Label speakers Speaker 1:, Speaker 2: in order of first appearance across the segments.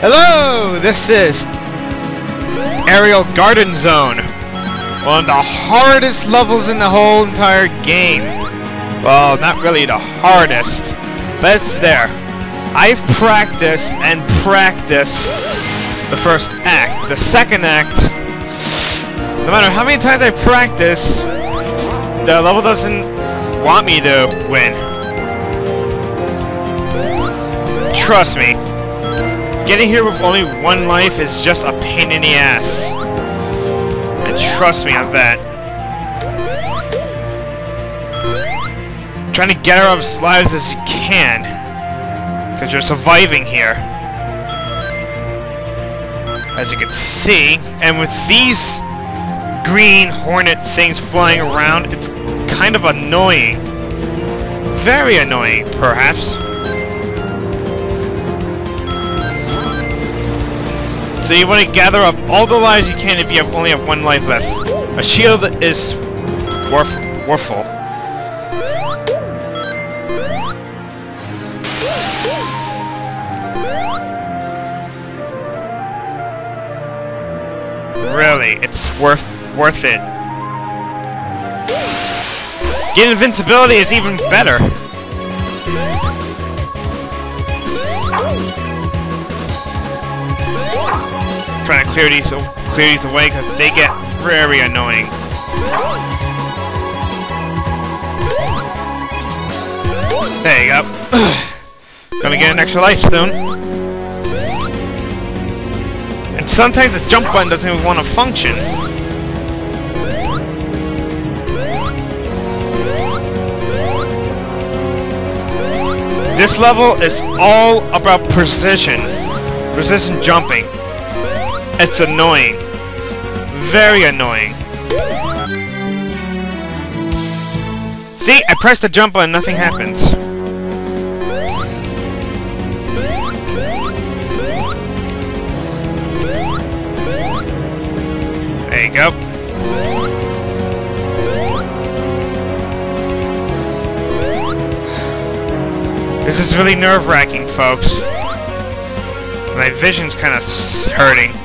Speaker 1: Hello, this is Aerial Garden Zone. One of the hardest levels in the whole entire game. Well, not really the hardest, but it's there. I've practiced and practiced the first act. The second act, no matter how many times I practice, the level doesn't want me to win. Trust me, getting here with only one life is just a pain in the ass. And trust me on that. Trying to get out as lives as you can. Because you're surviving here. As you can see. And with these green hornet things flying around, it's kind of annoying. Very annoying, perhaps. So you want to gather up all the lives you can if you have only have one life left. A shield is worth worthful. Really, it's worth worth it. Getting invincibility is even better. Clear these clear these away because they get very annoying. There you go. Gonna get an extra life soon. And sometimes the jump button doesn't even want to function. This level is all about precision. Precision jumping. It's annoying. Very annoying. See? I press the jump button, nothing happens. There you go. This is really nerve-wracking, folks. My vision's kind of hurting.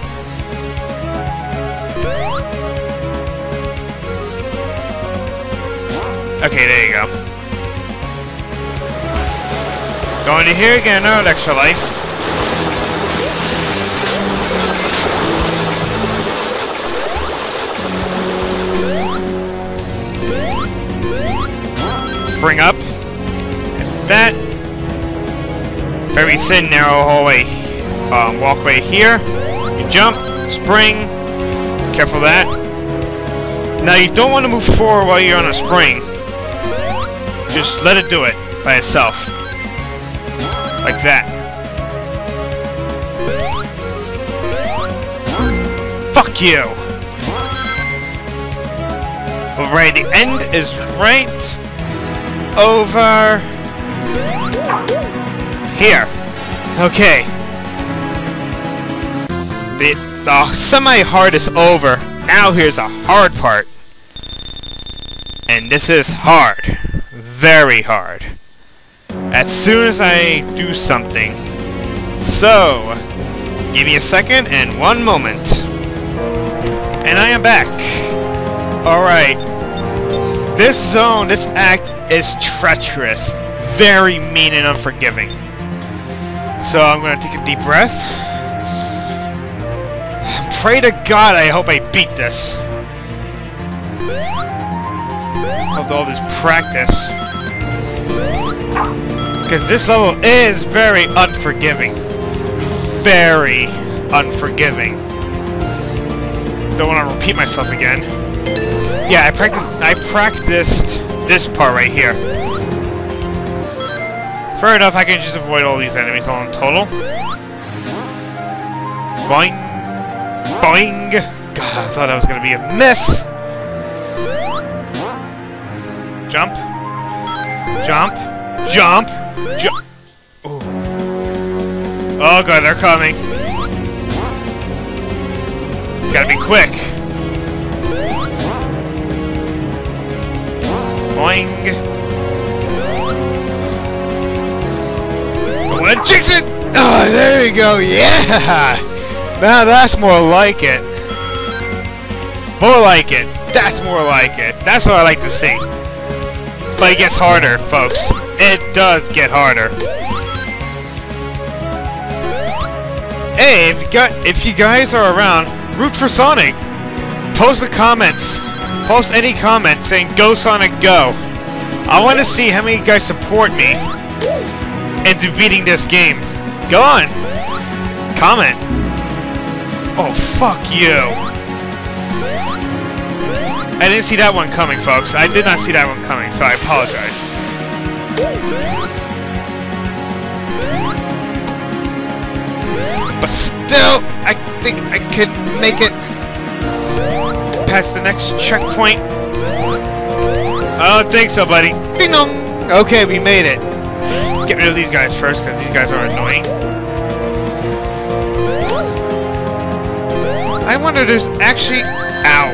Speaker 1: Okay, there you go. Going to here again, another extra life. Bring up. And that. Very thin, narrow hallway. Um, walkway here. You jump, spring. Careful that. Now you don't want to move forward while you're on a spring. Just let it do it by itself. Like that. Fuck you! Alright, the end is right over here. Okay. The, the semi-hard is over. Now here's a hard part. And this is hard. Very hard. As soon as I do something. So, give me a second and one moment. And I am back. Alright. This zone, this act is treacherous. Very mean and unforgiving. So I'm going to take a deep breath. Pray to God I hope I beat this. With all this practice. Because this level is very unforgiving. Very unforgiving. Don't want to repeat myself again. Yeah, I practiced I practiced this part right here. Fair enough, I can just avoid all these enemies all in total. Boing. Boing. God, I thought I was going to be a miss. Jump. Jump. Jump. Jump. Oh god, they're coming. Gotta be quick. Boing. Go ahead, jinx it! Oh, there you go, yeah! Now that's more like it. More like it. That's more like it. That's what I like to see. But it gets harder, folks. It does get harder. Hey, if you got if you guys are around, root for Sonic. Post the comments. Post any comment saying go Sonic go. I want to see how many guys support me into beating this game. Go on. Comment. Oh, fuck you. I didn't see that one coming, folks. I did not see that one coming, so I apologize. But still, I think I can make it past the next checkpoint. I don't think so, buddy. Ding dong! Okay, we made it. Get rid of these guys first, because these guys are annoying. I wonder if there's actually... Ow.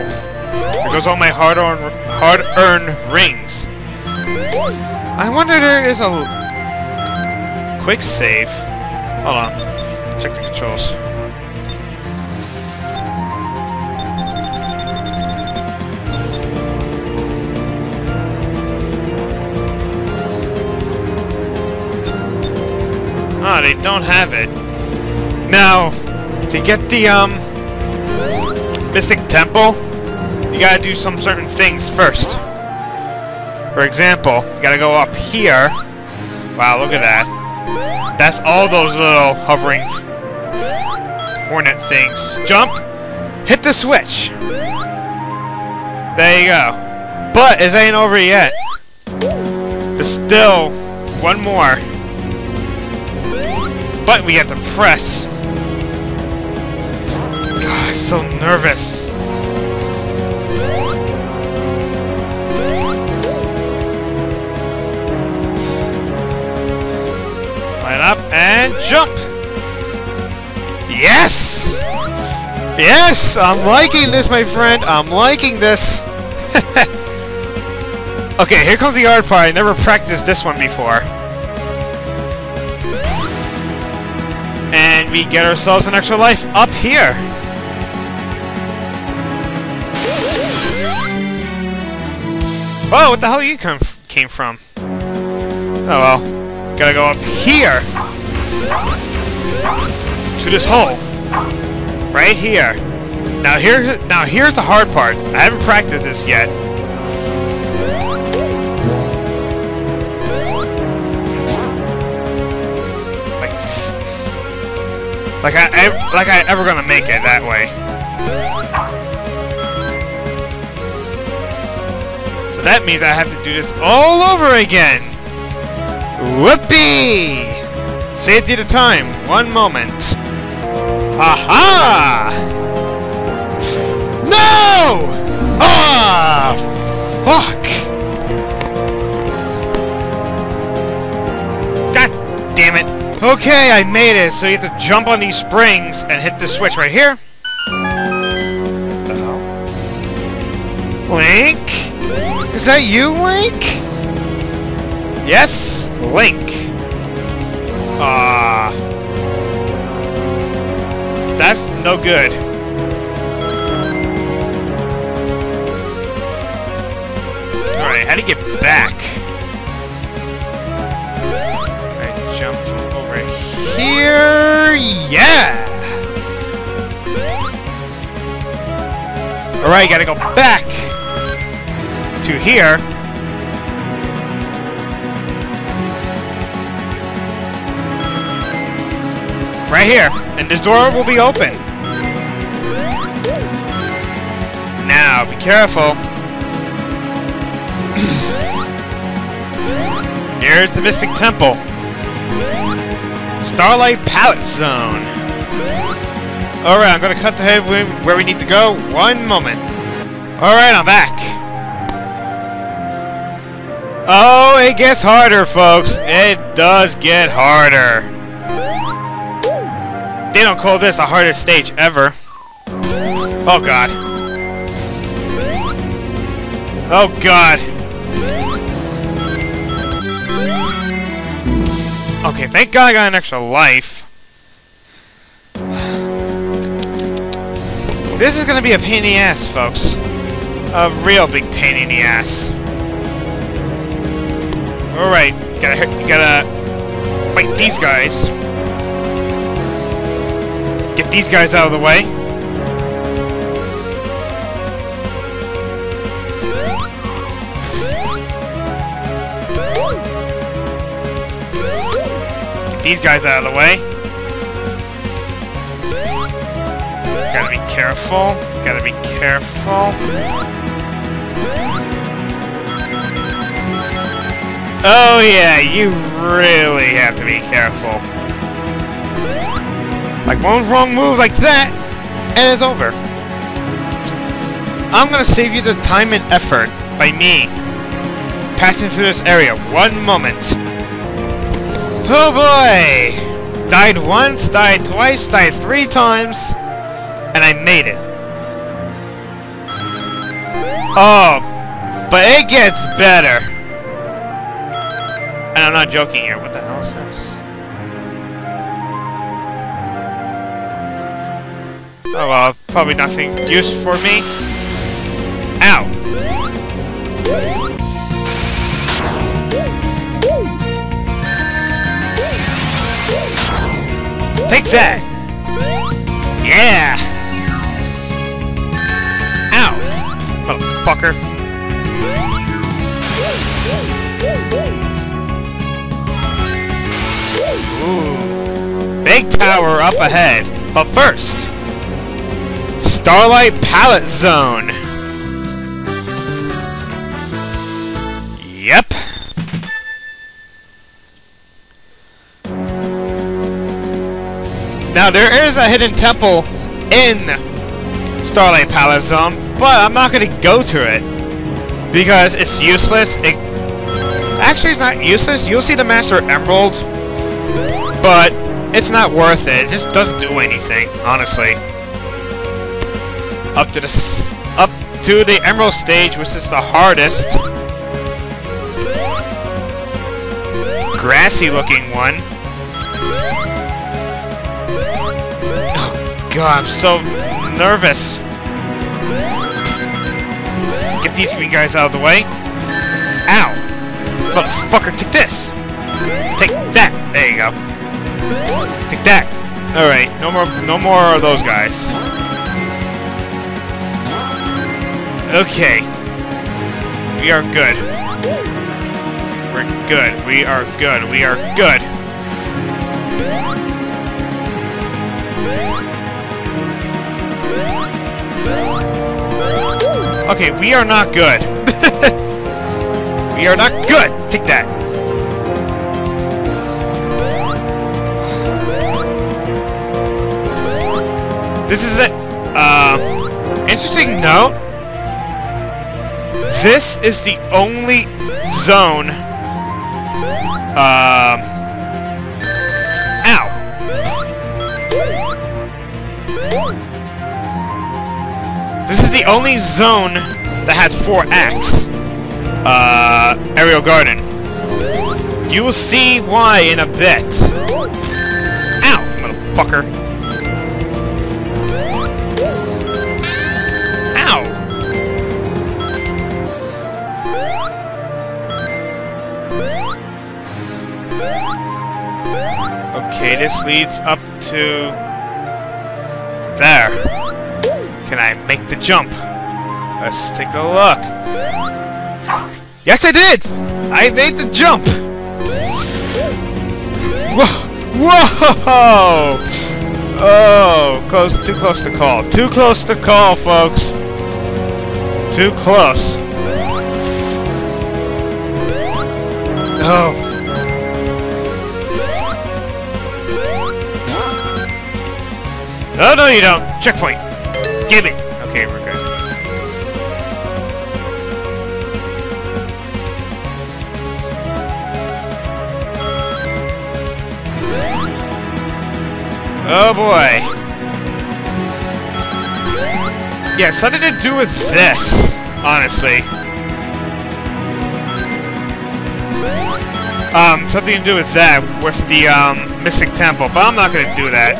Speaker 1: There goes all my hard-earned hard-earned rings. I wonder there is a... Quick save. Hold on. Check the controls. Ah, they don't have it. Now, to get the, um, Mystic Temple, you gotta do some certain things first. For example, you gotta go up here. Wow, look at that. That's all those little hovering hornet things. Jump, hit the switch. There you go. But it ain't over yet. There's still one more. But we have to press. God, I'm so nervous. Up and jump. Yes! Yes! I'm liking this, my friend. I'm liking this. okay, here comes the hard part. I never practiced this one before. And we get ourselves an extra life up here. Whoa, what the hell you come came from? Oh well. Gotta go up here. This hole. Right here. Now here's now here's the hard part. I haven't practiced this yet. Like like I like I ever gonna make it that way. So that means I have to do this all over again. Whoopee! Say it at time. One moment. Aha! No! Ah! Fuck! God damn it! Okay, I made it. So you have to jump on these springs and hit the switch right here. Link? Is that you, Link? Yes, Link. No good. Alright, how do you get back? I jump over here. Yeah! Alright, gotta go back to here. Right here. And this door will be open. Now, be careful. Here's the Mystic Temple. Starlight Palace Zone. Alright, I'm gonna cut the head where we need to go. One moment. Alright, I'm back. Oh, it gets harder, folks. It does get harder. They don't call this the hardest stage ever. Oh god. Oh god! Okay, thank god I got an extra life. This is gonna be a pain in the ass, folks. A real big pain in the ass. Alright, gotta, gotta fight these guys. Get these guys out of the way. These guys out of the way. Gotta be careful. Gotta be careful. Oh yeah, you really have to be careful. Like one wrong move like that, and it's over. I'm gonna save you the time and effort by me passing through this area. One moment. Oh boy! Died once, died twice, died three times, and I made it. Oh, but it gets better. And I'm not joking here. What the hell is this? Oh well, probably nothing use for me. Ow! Take that! Yeah! Ow! Motherfucker. Ooh. Big tower up ahead. But first, Starlight Palace Zone. Now there is a hidden temple in Starlight Palace Zone, but I'm not going to go to it because it's useless. It actually it's not useless. You'll see the Master Emerald, but it's not worth it. It just doesn't do anything, honestly. Up to the up to the Emerald stage, which is the hardest. Grassy looking one. God, I'm so nervous. Get these green guys out of the way. Ow! Motherfucker, take this! Take that! There you go. Take that! Alright, no more no more of those guys. Okay. We are good. We're good. We are good. We are good. Okay, we are not good. we are not good. Take that. This is it. Uh, interesting note. This is the only zone. Um. The only zone that has four acts. Uh, Aerial Garden. You will see why in a bit. Ow, motherfucker. Ow. Okay, this leads up to there. Can I make the jump? Let's take a look. Yes, I did! I made the jump! Whoa! Whoa! Oh, close, too close to call. Too close to call, folks. Too close. Oh. No, no, you don't. Checkpoint. Oh boy. Yeah, something to do with this, honestly. Um, something to do with that, with the, um, Mystic Temple, but I'm not gonna do that.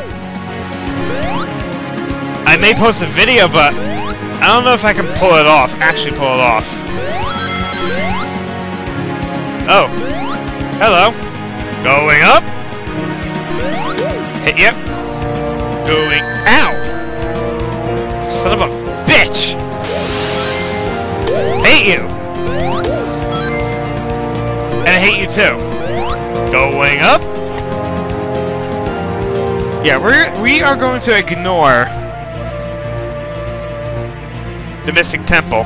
Speaker 1: I may post a video, but I don't know if I can pull it off. Actually pull it off. Oh. Hello. Going up. Hit you. Going... Ow! Son of a bitch! Hate you! And I hate you too. Going up. Yeah, we're, we are going to ignore the Mystic Temple.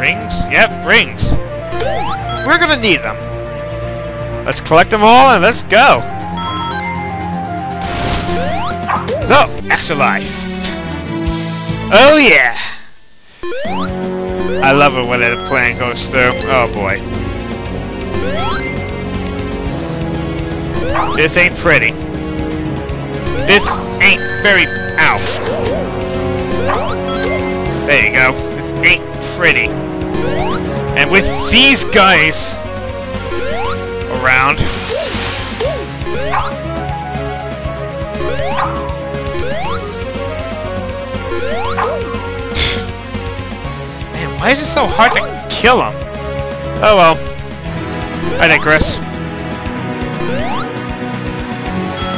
Speaker 1: Rings? Yep, rings. We're gonna need them. Let's collect them all and let's go. No, life. Oh yeah. I love it when the plan goes through. Oh boy. This ain't pretty. This ain't very... Ow. There you go. This ain't pretty. And with these guys around... Man, why is it so hard to kill them? Oh well. I digress.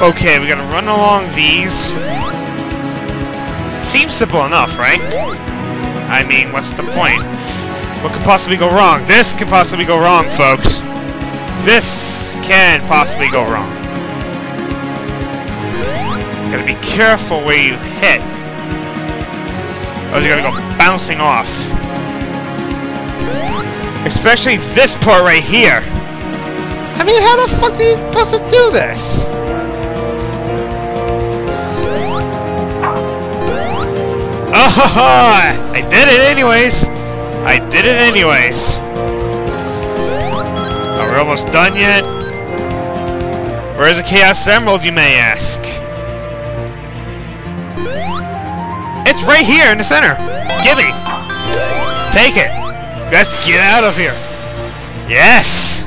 Speaker 1: Okay, we gotta run along these. Seems simple enough, right? I mean, what's the point? What could possibly go wrong? This could possibly go wrong, folks. This can possibly go wrong. Gotta be careful where you hit. Oh, or you're gonna go bouncing off. Especially this part right here. I mean, how the fuck are you supposed to do this? Oh, I did it anyways. I did it anyways. Are we almost done yet? Where's the Chaos Emerald, you may ask? It's right here in the center. Gimme. Take it. Let's get out of here. Yes.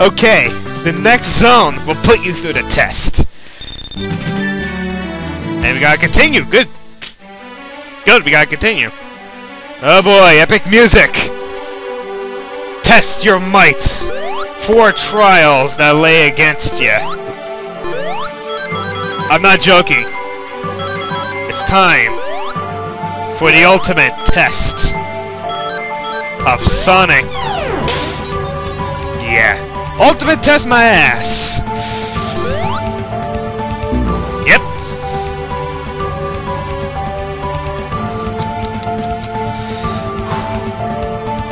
Speaker 1: Okay, the next zone will put you through the test. And we gotta continue. Good. Good, we gotta continue. Oh boy, epic music! Test your might! Four trials that lay against you. I'm not joking. It's time for the ultimate test of Sonic. Yeah. Ultimate test my ass! Yep.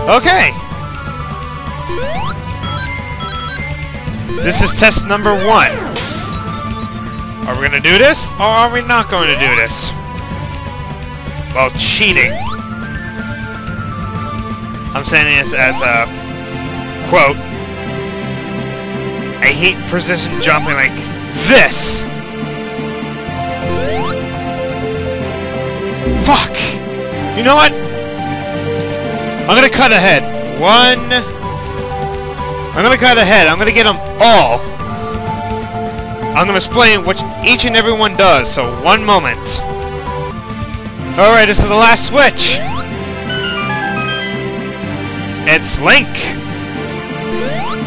Speaker 1: Okay. This is test number one. Are we gonna do this, or are we not going to do this? Well, cheating. I'm saying this as a quote. I hate precision jumping like this. Fuck! You know what? I'm gonna cut ahead. One... I'm gonna cut ahead. I'm gonna get them all. I'm gonna explain what each and every one does, so one moment. Alright, this is the last switch. It's Link.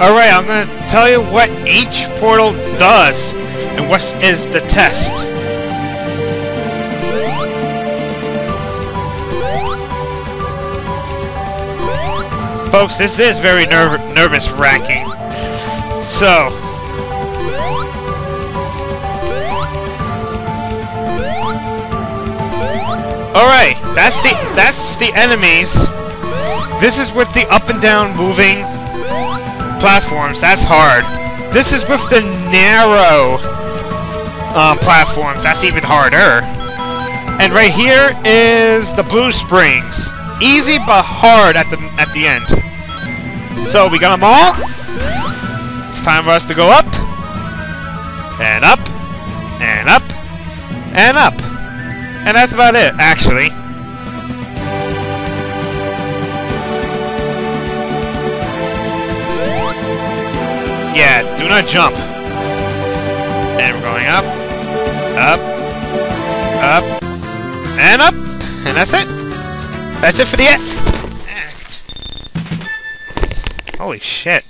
Speaker 1: Alright, I'm gonna tell you what each portal does, and what is the test. Folks, this is very nerv nervous wracking. So... Alright, that's the that's the enemies. This is with the up and down moving platforms. That's hard. This is with the narrow um, platforms. That's even harder. And right here is the Blue Springs. Easy but hard at the at the end. So we got them all. It's time for us to go up and up and up and up. And that's about it, actually. Yeah, do not jump. And we're going up Up. Up. And up. And that's it. That's it for the act. Holy shit.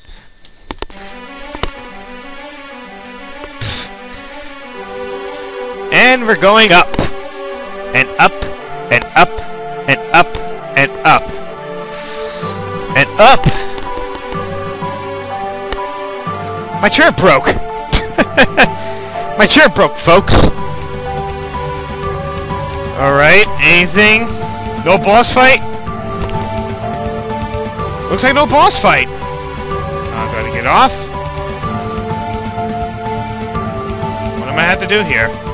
Speaker 1: And we're going up. And up. And up. And up. And up. And up. My chair broke. My chair broke, folks. Alright, anything? No boss fight? Looks like no boss fight. I'm gonna get off. What am I have to do here?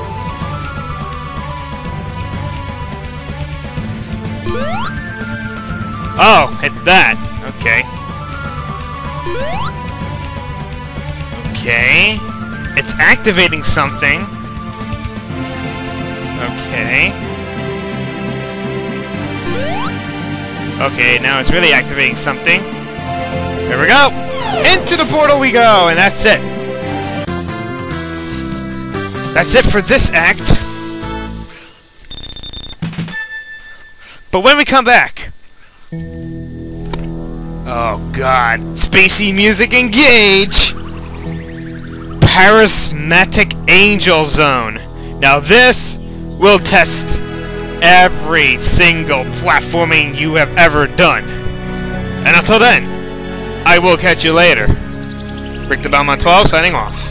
Speaker 1: Oh, hit that. Okay. Okay. It's activating something. Okay. Okay, now it's really activating something. There we go! Into the portal we go, and that's it. That's it for this act. But when we come back... Oh god. Spacey music engage! Charismatic Angel Zone. Now this will test every single platforming you have ever done. And until then, I will catch you later. Richter Belmont 12 signing off.